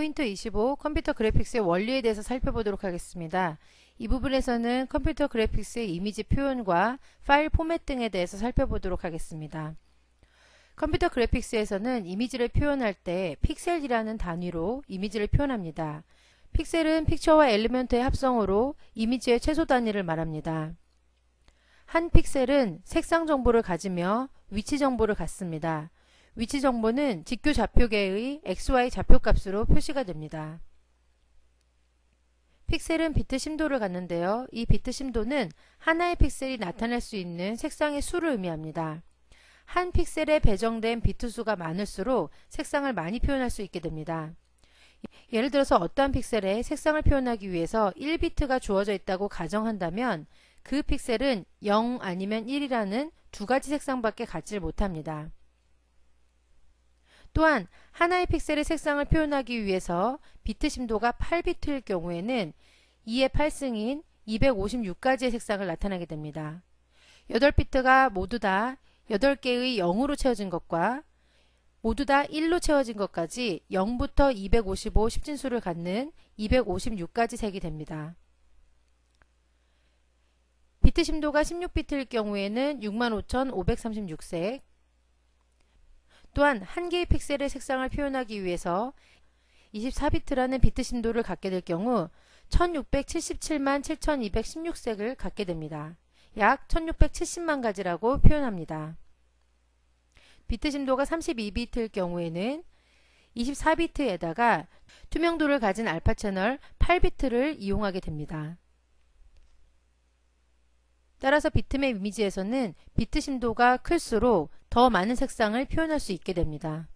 포인트 25 컴퓨터 그래픽스의 원리에 대해서 살펴보도록 하겠습니다. 이 부분에서는 컴퓨터 그래픽스의 이미지 표현과 파일 포맷 등에 대해서 살펴보도록 하겠습니다. 컴퓨터 그래픽스에서는 이미지를 표현할 때 픽셀이라는 단위로 이미지를 표현합니다. 픽셀은 picture와 element의 합성으로 이미지의 최소 단위를 말합니다. 한 픽셀은 색상 정보를 가지며 위치 정보를 갖습니다. 위치 정보는 직교 좌표계의 XY 좌표값으로 표시가 됩니다. 픽셀은 비트 심도를 갖는데요. 이 비트 심도는 하나의 픽셀이 나타낼 수 있는 색상의 수를 의미합니다. 한 픽셀에 배정된 비트 수가 많을수록 색상을 많이 표현할 수 있게 됩니다. 예를 들어서 어떠한 픽셀에 색상을 표현하기 위해서 1비트가 주어져 있다고 가정한다면 그 픽셀은 0 아니면 1이라는 두 가지 색상밖에 갖지를 못합니다. 또한 하나의 픽셀의 색상을 표현하기 위해서 비트 심도가 8비트일 경우에는 2의 8승인 256가지의 색상을 나타나게 됩니다. 8비트가 모두 다 8개의 0으로 채워진 것과 모두 다 1로 채워진 것까지 0부터 255 십진수를 갖는 256가지 색이 됩니다. 비트 심도가 16비트일 경우에는 65,536색, 또한 한 개의 픽셀의 색상을 표현하기 위해서 24비트라는 비트 심도를 갖게 될 경우 1677만 7216색을 갖게 됩니다. 약 1670만 가지라고 표현합니다. 비트 심도가 32비트일 경우에는 24비트에다가 투명도를 가진 알파 채널 8비트를 이용하게 됩니다. 따라서 비트맵 이미지에서는 비트 심도가 클수록 더 많은 색상을 표현할 수 있게 됩니다.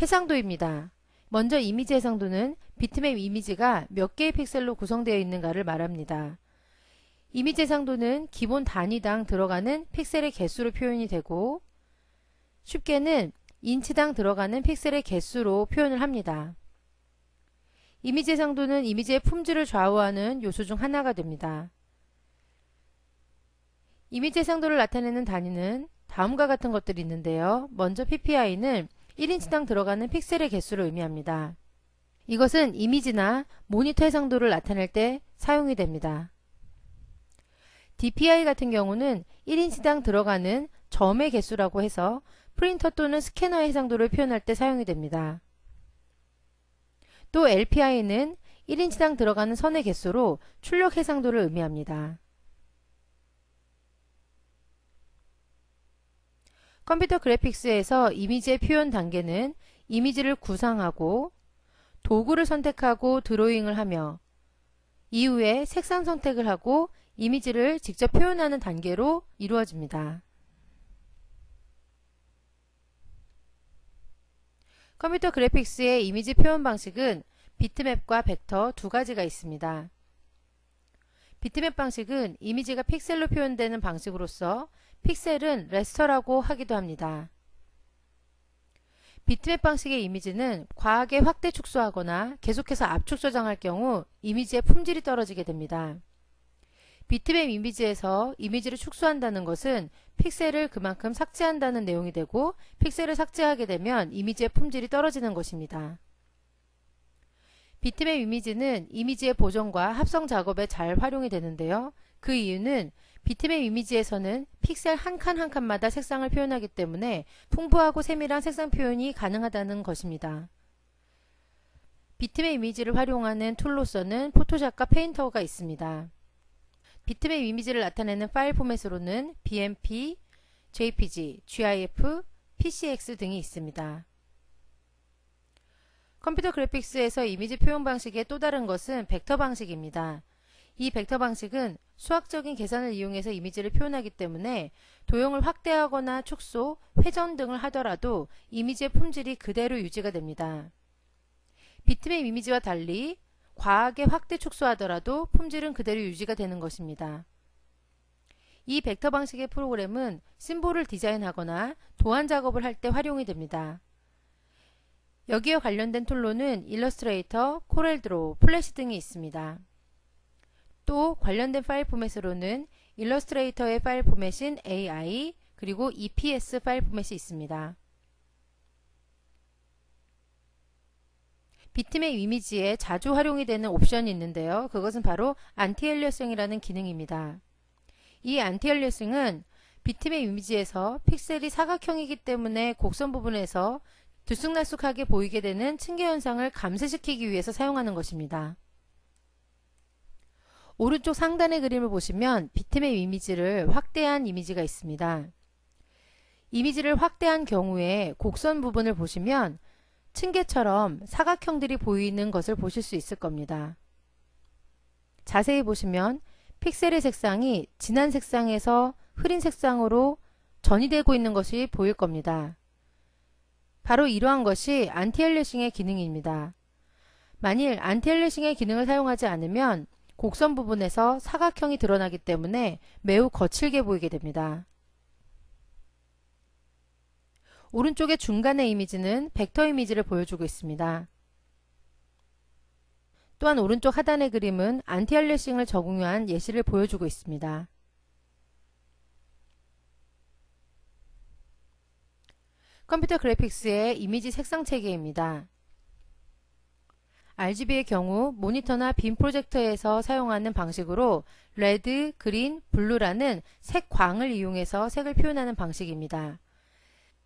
해상도입니다. 먼저 이미지 해상도는 비트맵 이미지가 몇 개의 픽셀로 구성되어 있는가를 말합니다. 이미지 해상도는 기본 단위당 들어가는 픽셀의 개수로 표현이 되고 쉽게는 인치당 들어가는 픽셀의 개수로 표현을 합니다. 이미지 해상도는 이미지의 품질을 좌우하는 요소 중 하나가 됩니다. 이미지 해상도를 나타내는 단위는 다음과 같은 것들이 있는데요. 먼저 PPI는 1인치당 들어가는 픽셀의 개수를 의미합니다. 이것은 이미지나 모니터 해상도를 나타낼 때 사용이 됩니다. DPI 같은 경우는 1인치당 들어가는 점의 개수라고 해서 프린터 또는 스캐너의 해상도를 표현할 때 사용이 됩니다. 또 LPI는 1인치당 들어가는 선의 개수로 출력 해상도를 의미합니다. 컴퓨터 그래픽스에서 이미지의 표현 단계는 이미지를 구상하고 도구를 선택하고 드로잉을 하며 이후에 색상 선택을 하고 이미지를 직접 표현하는 단계로 이루어집니다. 컴퓨터 그래픽스의 이미지 표현 방식은 비트맵과 벡터 두 가지가 있습니다. 비트맵 방식은 이미지가 픽셀로 표현되는 방식으로서 픽셀은 raster라고 하기도 합니다. 비트맵 방식의 이미지는 과하게 확대 축소하거나 계속해서 압축 저장할 경우 이미지의 품질이 떨어지게 됩니다. 비트맵 이미지에서 이미지를 축소한다는 것은 픽셀을 그만큼 삭제한다는 내용이 되고 픽셀을 삭제하게 되면 이미지의 품질이 떨어지는 것입니다. 비트맵 이미지는 이미지의 보정과 합성 작업에 잘 활용이 되는데요. 그 이유는 비트맵 이미지에서는 픽셀 한 칸 한 칸마다 색상을 표현하기 때문에 풍부하고 세밀한 색상 표현이 가능하다는 것입니다. 비트맵 이미지를 활용하는 툴로서는 포토샵과 Painter가 있습니다. 비트맵 이미지를 나타내는 파일 포맷으로는 BMP, JPG, GIF, PCX 등이 있습니다. 컴퓨터 그래픽스에서 이미지 표현 방식의 또 다른 것은 벡터 방식입니다. 이 벡터 방식은 수학적인 계산을 이용해서 이미지를 표현하기 때문에 도형을 확대하거나 축소, 회전 등을 하더라도 이미지의 품질이 그대로 유지가 됩니다. 비트맵 이미지와 달리 과하게 확대 축소하더라도 품질은 그대로 유지가 되는 것입니다. 이 벡터 방식의 프로그램은 심볼을 디자인하거나 도안 작업을 할 때 활용이 됩니다. 여기에 관련된 툴로는 일러스트레이터, CorelDRAW, 플래시 등이 있습니다. 또 관련된 파일 포맷으로는 일러스트레이터의 파일 포맷인 AI 그리고 EPS 파일 포맷이 있습니다. 비트맵 이미지에 자주 활용이 되는 옵션이 있는데요. 그것은 바로 anti-aliasing이라는 기능입니다. 이 anti-aliasing은 비트맵 이미지에서 픽셀이 사각형이기 때문에 곡선 부분에서 들쑥날쑥하게 보이게 되는 층계 현상을 감쇄시키기 위해서 사용하는 것입니다. 오른쪽 상단의 그림을 보시면 비트맵 이미지를 확대한 이미지가 있습니다. 이미지를 확대한 경우에 곡선 부분을 보시면 층계처럼 사각형들이 보이는 것을 보실 수 있을 겁니다. 자세히 보시면 픽셀의 색상이 진한 색상에서 흐린 색상으로 전이되고 있는 것이 보일 겁니다. 바로 이러한 것이 안티엘리싱의 기능입니다. 만일 안티엘리싱의 기능을 사용하지 않으면 곡선 부분에서 사각형이 드러나기 때문에 매우 거칠게 보이게 됩니다. 오른쪽의 중간의 이미지는 벡터 이미지를 보여주고 있습니다. 또한 오른쪽 하단의 그림은 안티알레싱을 적용한 예시를 보여주고 있습니다. 컴퓨터 그래픽스의 이미지 색상 체계입니다. RGB의 경우 모니터나 빔 프로젝터에서 사용하는 방식으로 red, green, blue라는 색광을 이용해서 색을 표현하는 방식입니다.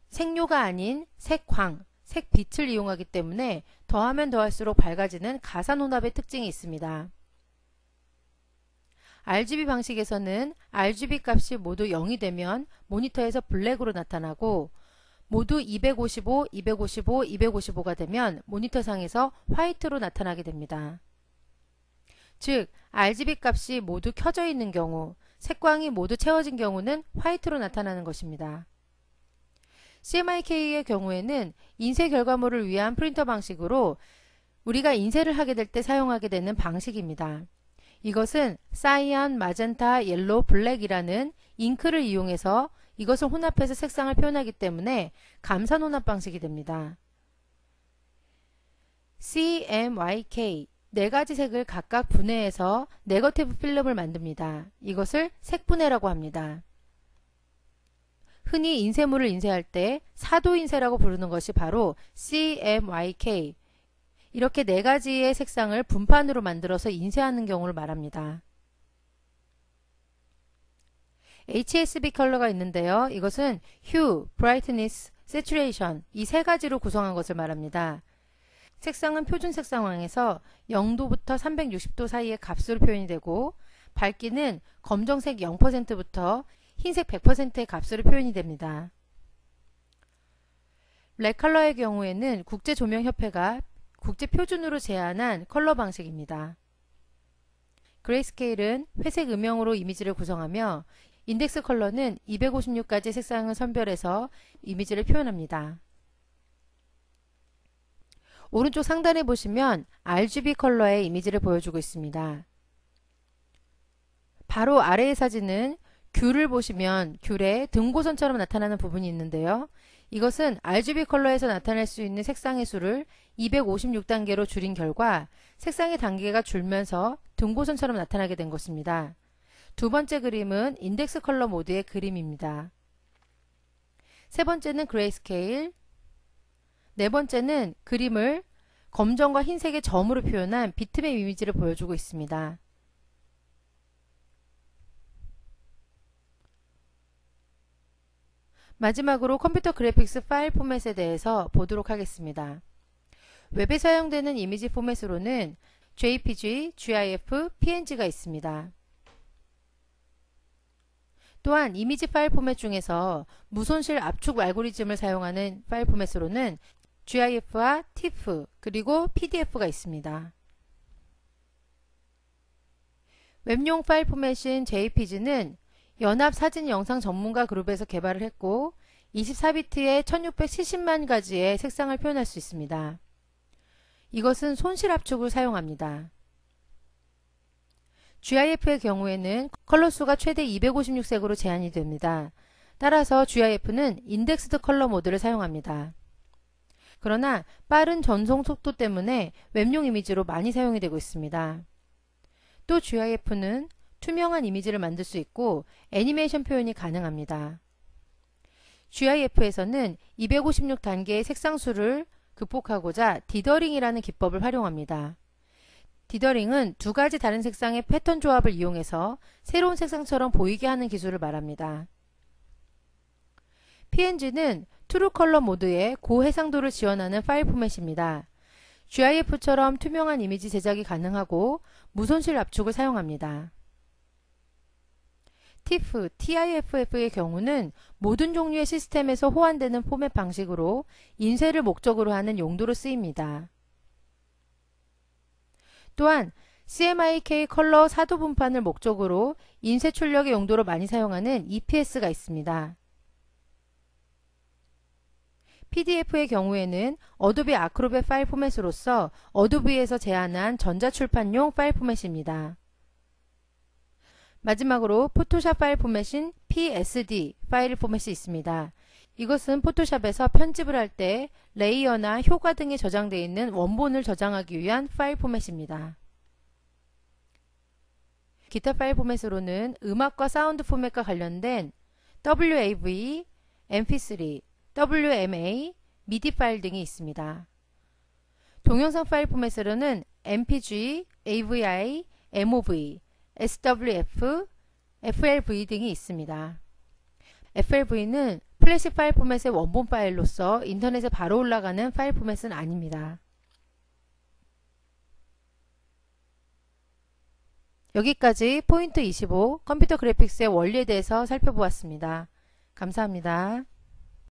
색료가 아닌 색광, 색빛을 이용하기 때문에 더하면 더할수록 밝아지는 가산혼합의 특징이 있습니다. RGB 방식에서는 RGB 값이 모두 0이 되면 모니터에서 black으로 나타나고 모두 255, 255, 255가 되면 모니터상에서 화이트로 나타나게 됩니다. 즉 RGB 값이 모두 켜져 있는 경우 색광이 모두 채워진 경우는 화이트로 나타나는 것입니다. CMYK의 경우에는 인쇄 결과물을 위한 프린터 방식으로 우리가 인쇄를 하게 될 때 사용하게 되는 방식입니다. 이것은 사이안, 마젠타, 옐로, 블랙이라는 잉크를 이용해서 이것을 혼합해서 색상을 표현하기 때문에 감산 혼합 방식이 됩니다. CMYK 네 가지 색을 각각 분해해서 네거티브 필름을 만듭니다. 이것을 색분해라고 합니다. 흔히 인쇄물을 인쇄할 때 사도 인쇄라고 부르는 것이 바로 CMYK 이렇게 네 가지의 색상을 분판으로 만들어서 인쇄하는 경우를 말합니다. HSB 컬러가 있는데요. 이것은 Hue, Brightness, Saturation 이 세 가지로 구성한 것을 말합니다. 색상은 표준 색상왕에서 0도부터 360도 사이의 값으로 표현이 되고 밝기는 검정색 0%부터 흰색 100%의 값으로 표현이 됩니다. 블랙 컬러의 경우에는 국제조명협회가 국제 표준으로 제안한 컬러 방식입니다. 그레이스케일은 회색 음영으로 이미지를 구성하며 인덱스 컬러는 256가지 색상을 선별해서 이미지를 표현합니다. 오른쪽 상단에 보시면 RGB 컬러의 이미지를 보여주고 있습니다. 바로 아래의 사진은 귤을 보시면 귤에 등고선처럼 나타나는 부분이 있는데요. 이것은 RGB 컬러에서 나타낼 수 있는 색상의 수를 256단계로 줄인 결과 색상의 단계가 줄면서 등고선처럼 나타나게 된 것입니다. 두 번째 그림은 index color mode의 그림입니다. 세 번째는 grayscale, 네 번째는 그림을 검정과 흰색의 점으로 표현한 비트맵 이미지를 보여주고 있습니다. 마지막으로 컴퓨터 그래픽스 파일 포맷에 대해서 보도록 하겠습니다. 웹에 사용되는 이미지 포맷으로는 JPG, GIF, PNG가 있습니다. 또한 이미지 파일 포맷 중에서 무손실 압축 알고리즘을 사용하는 파일 포맷으로는 GIF와 TIFF 그리고 PDF가 있습니다. 웹용 파일 포맷인 JPG는 연합 사진 영상 전문가 그룹에서 개발을 했고 24비트에 1670만 가지의 색상을 표현할 수 있습니다. 이것은 손실 압축을 사용합니다. GIF의 경우에는 컬러 수가 최대 256색으로 제한이 됩니다. 따라서 GIF는 indexed color mode를 사용합니다. 그러나 빠른 전송 속도 때문에 웹용 이미지로 많이 사용이 되고 있습니다. 또 GIF는 투명한 이미지를 만들 수 있고 애니메이션 표현이 가능합니다. GIF에서는 256단계의 색상수를 극복하고자 dithering이라는 기법을 활용합니다. dithering은 두 가지 다른 색상의 패턴 조합을 이용해서 새로운 색상처럼 보이게 하는 기술을 말합니다. PNG는 true color mode의 고해상도를 지원하는 파일 포맷입니다. GIF처럼 투명한 이미지 제작이 가능하고 무손실 압축을 사용합니다. TIFF, TIFF의 경우는 모든 종류의 시스템에서 호환되는 포맷 방식으로 인쇄를 목적으로 하는 용도로 쓰입니다. 또한 CMYK 컬러 사도 분판을 목적으로 인쇄 출력의 용도로 많이 사용하는 EPS가 있습니다. PDF의 경우에는 어도비 아크로벳 파일 포맷으로서 어도비에서 제안한 전자출판용 파일 포맷입니다. 마지막으로 포토샵 파일 포맷인 PSD 파일 포맷이 있습니다. 이것은 포토샵에서 편집을 할 때 layer나 효과 등에 저장되어 있는 원본을 저장하기 위한 파일 포맷입니다. 기타 파일 포맷으로는 음악과 사운드 포맷과 관련된 WAV, MP3, WMA, MIDI 파일 등이 있습니다. 동영상 파일 포맷으로는 MPG, AVI, MOV, SWF, FLV 등이 있습니다. FLV는 플래시 파일 포맷의 원본 파일로서 인터넷에 바로 올라가는 파일 포맷은 아닙니다. 여기까지 포인트 25 컴퓨터 그래픽스의 원리에 대해서 살펴보았습니다. 감사합니다.